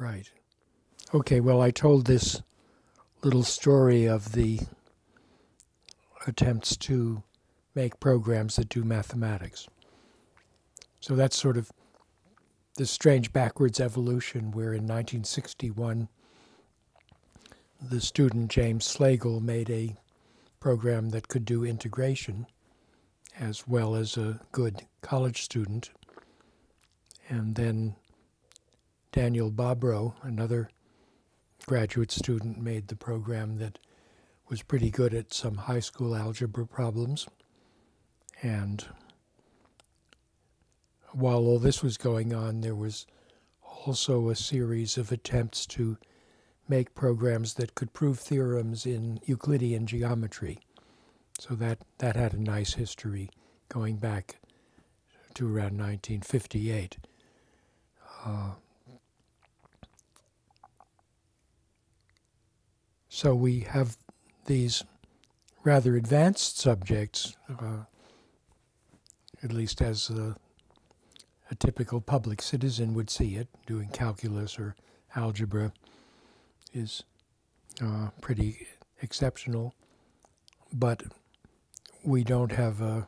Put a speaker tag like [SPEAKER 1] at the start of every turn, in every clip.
[SPEAKER 1] Right. Okay, well, I told this little story of the attempts to make programs that do mathematics. So that's sort of this strange backwards evolution where in 1961 the student James Slagle made a program that could do integration as well as a good college student. And then Daniel Bobrow, another graduate student, made the program that was pretty good at some high school algebra problems. And while all this was going on, there was also a series of attempts to make programs that could prove theorems in Euclidean geometry. So that, that had a nice history going back to around 1958. Uh, so we have these rather advanced subjects, uh, at least as a, a, typical public citizen would see it, doing calculus or algebra is uh, pretty exceptional. But we don't have a,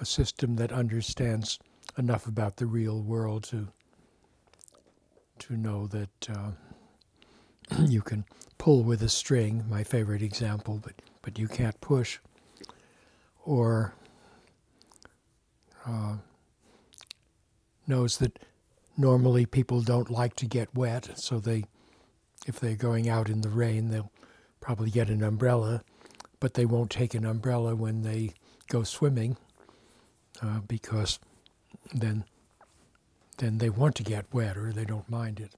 [SPEAKER 1] a system that understands enough about the real world to to know that uh, you can pull with a string, my favorite example, but but you can't push, or uh, knows that normally people don't like to get wet, so they, if they're going out in the rain, they'll probably get an umbrella, but they won't take an umbrella when they go swimming uh, because then then they want to get wet or they don't mind it.